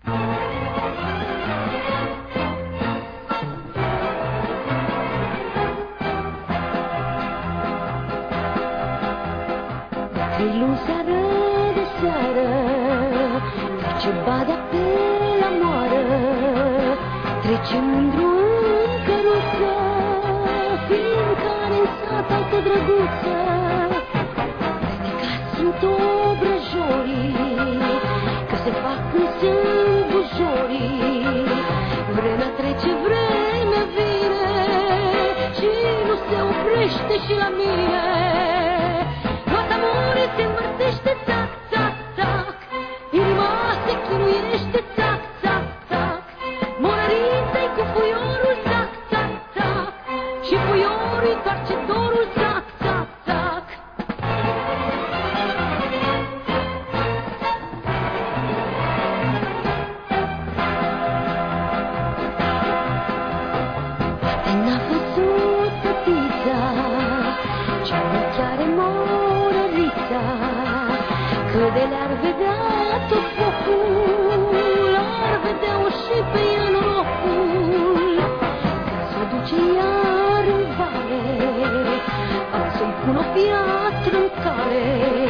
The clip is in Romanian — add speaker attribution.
Speaker 1: Trei luni seară de seară Trece badea pe la moară Trece mândru în căruță Fiecare în sat altă drăguță Predicați sunt se oprește și la mine. Noaptea mure se învârtește, tac, tac, tac. Inima se chinuiește, tac, tac, tac. Morărința-i cu puiorul, tac, tac, tac. Și puiorul întoarce Ce chiar morărița Că de le-ar vedea tot focul Ar vedea-o și pe ea norocul Ca s-o duce iar în vale Ar să-i pun o piatră în care